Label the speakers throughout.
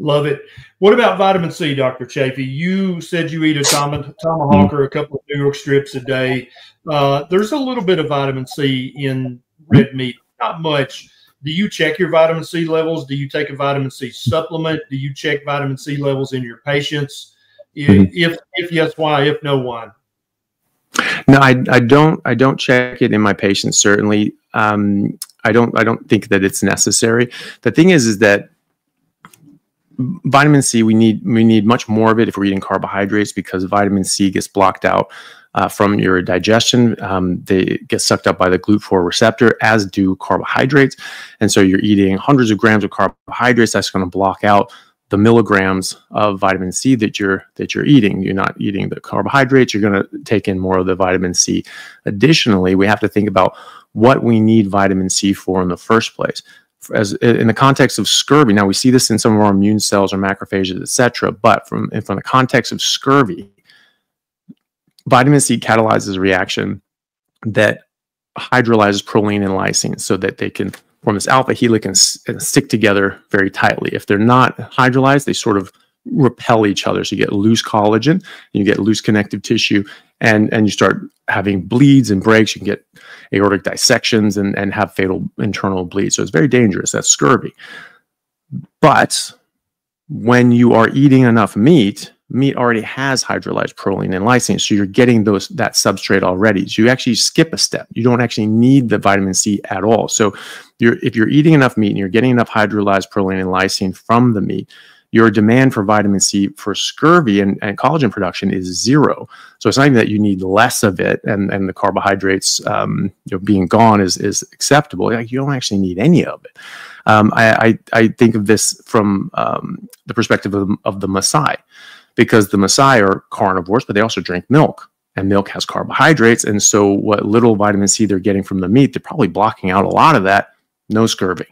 Speaker 1: Love it. What about vitamin C, Dr. Chaffee? You said you eat a tom- tomahawk or a couple of New York strips a day. Uh, there's a little bit of vitamin C in red meat, not much. Do you check your vitamin C levels? Do you take a vitamin C supplement? Do you check vitamin C levels in your patients? Mm-hmm. If if yes, why? If no, why?
Speaker 2: No, I, I don't I don't check it in my patients. Certainly, um, I don't I don't think that it's necessary. The thing is, is that vitamin C we need we need much more of it if we're eating carbohydrates because vitamin C gets blocked out uh, from your digestion. Um, they get sucked up by the GLUT4 receptor, as do carbohydrates. And so you're eating hundreds of grams of carbohydrates. That's going to block out the milligrams of vitamin C that you're that you're eating. You're not eating the carbohydrates. You're going to take in more of the vitamin C. Additionally, we have to think about what we need vitamin C for in the first place. As in the context of scurvy, now we see this in some of our immune cells or macrophages, etc. But from from the context of scurvy, vitamin C catalyzes a reaction that hydrolyzes proline and lysine so that they can form this alpha helix and, and, stick together very tightly. If they're not hydrolyzed, they sort of repel each other. So you get loose collagen, you get loose connective tissue, and, and you start having bleeds and breaks. You can get aortic dissections and, and have fatal internal bleeds. So it's very dangerous. That's scurvy. But when you are eating enough meat, meat already has hydrolyzed proline and lysine, so you're getting those that substrate already. So you actually skip a step. You don't actually need the vitamin C at all. So you're, if you're eating enough meat and you're getting enough hydrolyzed proline and lysine from the meat, your demand for vitamin C for scurvy and, and collagen production is zero. So it's not even that you need less of it, and, and the carbohydrates um, you know, being gone is is acceptable. Like you don't actually need any of it. Um, I, I, I think of this from um, the perspective of, of the Maasai because the Maasai are carnivores, but they also drink milk and milk has carbohydrates. And so what little vitamin C they're getting from the meat, they're probably blocking out a lot of that, no scurvy.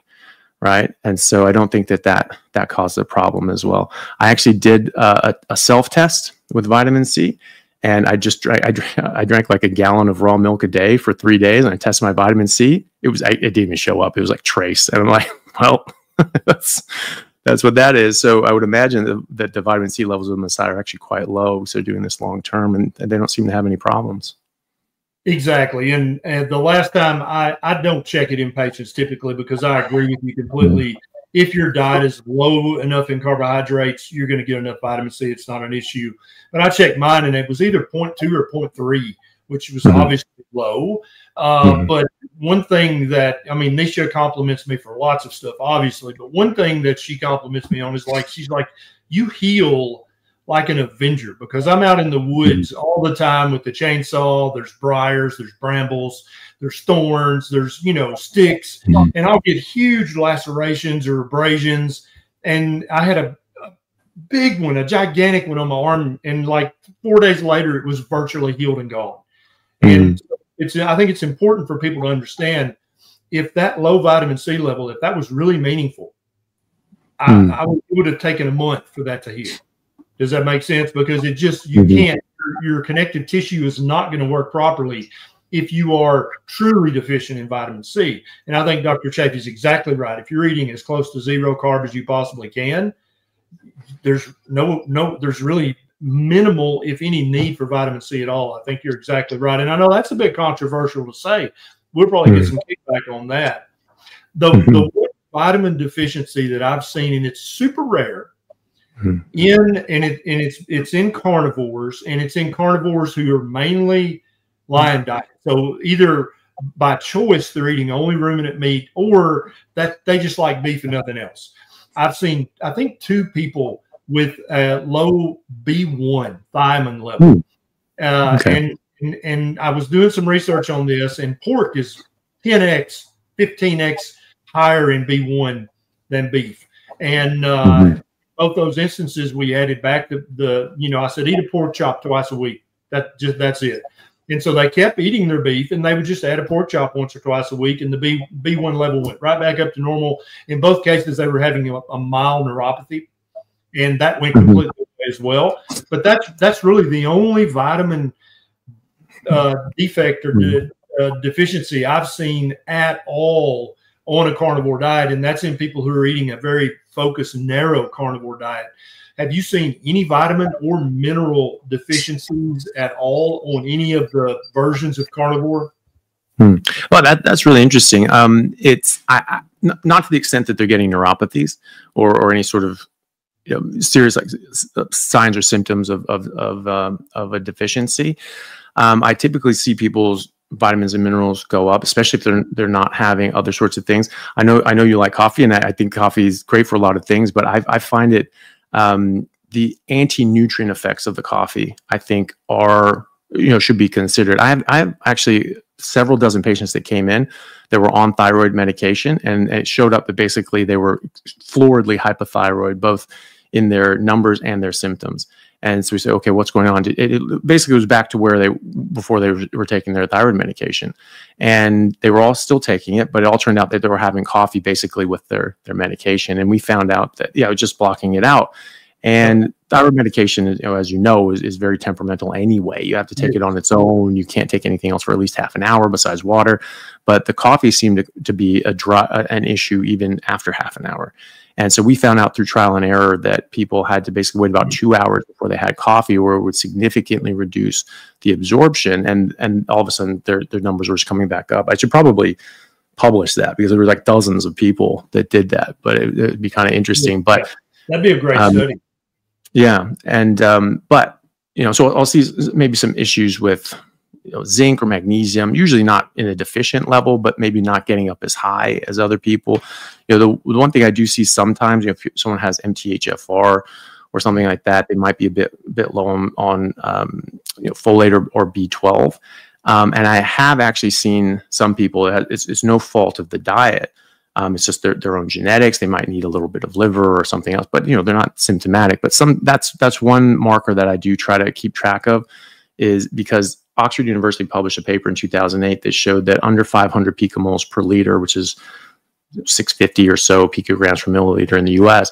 Speaker 2: Right. And so I don't think that that, that caused a problem as well. I actually did uh, a, a self test with vitamin C and I just drank, I drank, I drank like a gallon of raw milk a day for three days and I tested my vitamin C. It was, I, it didn't even show up. It was like trace. And I'm like, well, that's, that's what that is. So I would imagine that, that the vitamin C levels of Maasai are actually quite low. So doing this long term, and, and, they don't seem to have any problems.
Speaker 1: Exactly. And, and the last time I, I don't check it in patients typically because I agree with you completely. Mm-hmm. If your diet is low enough in carbohydrates, you're going to get enough vitamin C. It's not an issue. But I checked mine and it was either 0.2 or 0.3, which was mm-hmm. obviously low. Uh, mm-hmm. But one thing that I mean, Neisha compliments me for lots of stuff, obviously. But one thing that she compliments me on is like she's like, "You heal like an Avenger," because I'm out in the woods all the time with the chainsaw. There's briars, there's brambles, there's thorns, there's you know sticks, mm-hmm. and I'll get huge lacerations or abrasions. And I had a, a big one, a gigantic one on my arm, and like four days later, it was virtually healed and gone. And mm-hmm it's I think it's important for people to understand if that low vitamin C level, if that was really meaningful, I, mm. I would, it would have taken a month for that to heal. Does that make sense? Because it just you mm-hmm. can't your, your connective tissue is not going to work properly if you are truly deficient in vitamin C. And I think Dr. Chaffee is exactly right. If you're eating as close to zero carb as you possibly can, there's no no there's really minimal, if any, need for vitamin C at all. I think you're exactly right. And I know that's a bit controversial to say. We'll probably get hmm. some kickback on that. The, mm-hmm. the vitamin deficiency that I've seen, and it's super rare, mm-hmm. in and it and it's it's in carnivores, and it's in carnivores who are mainly lion diet. So either by choice they're eating only ruminant meat, or that they just like beef and nothing else. I've seen, I think, two people with a low B1 thiamine level. Hmm. Uh, okay. and, and, and I was doing some research on this, and pork is 10x, 15x higher in B1 than beef. And uh, mm-hmm. Both those instances, we added back the, the, you know, I said eat a pork chop twice a week. That just that's it. And so they kept eating their beef, and they would just add a pork chop once or twice a week, and the B B one level went right back up to normal. In both cases, they were having a, a mild neuropathy, and that went mm-hmm. completely as well. But that's that's really the only vitamin uh, defect or de- uh, deficiency I've seen at all on a carnivore diet, and that's in people who are eating a very focused, narrow carnivore diet. Have you seen any vitamin or mineral deficiencies at all on any of the versions of carnivore?
Speaker 2: Hmm. Well, that that's really interesting. Um, it's I, I, not to the extent that they're getting neuropathies or or any sort of you know, serious like uh, signs or symptoms of of of, um, of a deficiency. Um, I typically see people's vitamins and minerals go up, especially if they're they're not having other sorts of things. I know I know you like coffee, and I, I think coffee is great for a lot of things, but I, I find it um, the anti nutrient effects of the coffee. I think are you know should be considered. I have I have actually several dozen patients that came in that were on thyroid medication, and it showed up that basically they were floridly hypothyroid, both in their numbers and their symptoms. And so we say, okay, what's going on? It, it basically was back to where they before they were taking their thyroid medication, and they were all still taking it, but it all turned out that they were having coffee basically with their their medication. And we found out that yeah, it was just blocking it out. And thyroid medication, you know, as you know, is, is very temperamental anyway. You have to take it on its own. You can't take anything else for at least half an hour besides water. But the coffee seemed to, to be a dry, an issue even after half an hour. And so we found out through trial and error that people had to basically wait about two hours before they had coffee, or it would significantly reduce the absorption. And and all of a sudden, their their numbers were just coming back up. I should probably publish that because there were like dozens of people that did that, but it, would be kind of interesting. But
Speaker 1: that'd be a great um, study.
Speaker 2: Yeah, and um, but you know, so I'll see maybe some issues with you know, zinc or magnesium, usually not in a deficient level, but maybe not getting up as high as other people. You know, the, the one thing I do see sometimes, you know, if someone has MTHFR or something like that, they might be a bit bit low on, on um, you know, folate or, or B12. Um, and I have actually seen some people that it's, it's no fault of the diet. Um, it's just their, their own genetics. They might need a little bit of liver or something else, but you know they're not symptomatic. But some that's that's one marker that I do try to keep track of, is because Oxford University published a paper in 2008 that showed that under 500 picomoles per liter, which is 650 or so picograms per milliliter in the U.S.,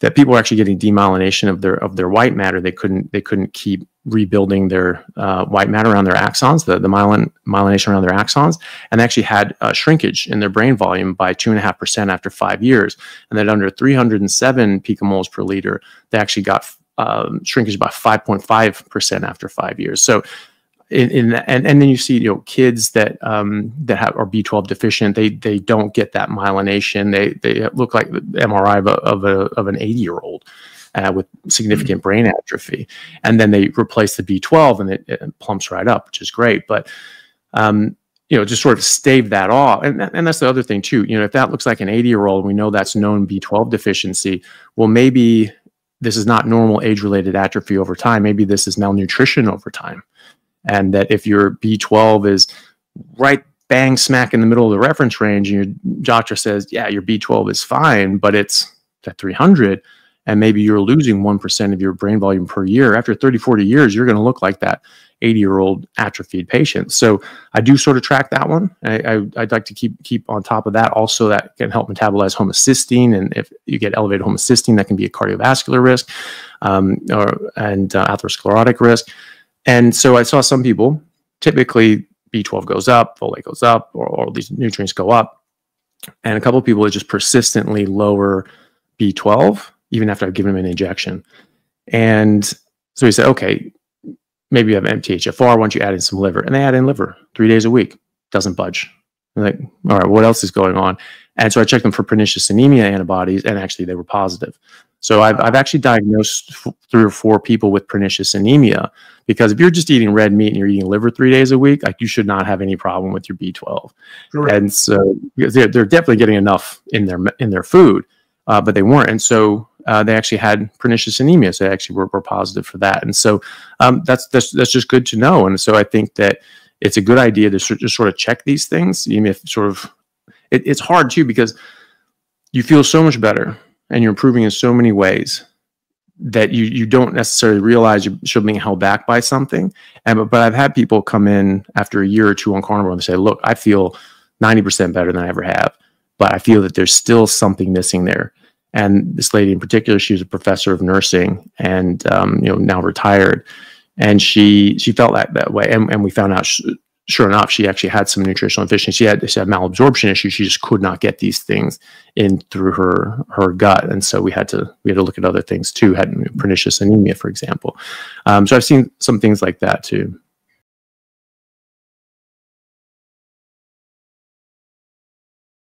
Speaker 2: that people were actually getting demyelination of their of their white matter. They couldn't they couldn't keep rebuilding their uh, white matter around their axons, the the myelin, myelination around their axons, and they actually had uh, shrinkage in their brain volume by two and a half percent after five years. And that under 307 picomoles per liter, they actually got um, shrinkage by 5.5 percent after five years. So in, in and, and then you see you know kids that um, that have are B12 deficient they they don't get that myelination. They they look like the MRI of a, of, a, of an 80 year old uh, with significant brain atrophy. And then they replace the B12 and it, it plumps right up which is great. But um, you know just sort of stave that off. And, and that's the other thing too. You know if that looks like an 80 year old we know that's known B12 deficiency. Well maybe this is not normal age related atrophy over time. Maybe this is malnutrition over time and that if your B12 is right bang smack in the middle of the reference range and your doctor says, yeah, your B12 is fine, but it's at 300 and maybe you're losing 1% of your brain volume per year, after 30, 40 years, you're going to look like that 80 year old atrophied patient. So I do sort of track that one. I, would like to keep keep on top of that. Also, that can help metabolize homocysteine. And if you get elevated homocysteine, that can be a cardiovascular risk um, or, and uh, atherosclerotic risk. And so I saw some people, typically B12 goes up, folate goes up, or all these nutrients go up. And a couple of people just persistently lower B12, even after I've given them an injection. And so we said, okay, maybe you have MTHFR. Why don't you add in some liver? And they add in liver three days a week, doesn't budge. I'm like, all right, what else is going on? And so I checked them for pernicious anemia antibodies, and actually they were positive. So I've, I've actually diagnosed three or four people with pernicious anemia because if you're just eating red meat and you're eating liver three days a week, like you should not have any problem with your B12. Correct. And so they're, they're definitely getting enough in their in their food, uh, but they weren't. And so uh, they actually had pernicious anemia. So they actually were, were positive for that. And so um, that's, that's that's just good to know. And so I think that it's a good idea to just sort of check these things, even if sort of it, it's hard too because you feel so much better and you're improving in so many ways that you you don't necessarily realize you're being held back by something. And but, but I've had people come in after a year or two on carnivore and say, "Look, I feel 90% better than I ever have, but I feel that there's still something missing there." And this lady in particular, she was a professor of nursing and um, you know now retired, and she she felt that that way. And, and we found out sure enough, she actually had some nutritional deficiency. She had, she had malabsorption issues. She just could not get these things in through her her gut, and so we had to we had to look at other things too. Had pernicious anemia, for example. Um, so I've seen some things like that too.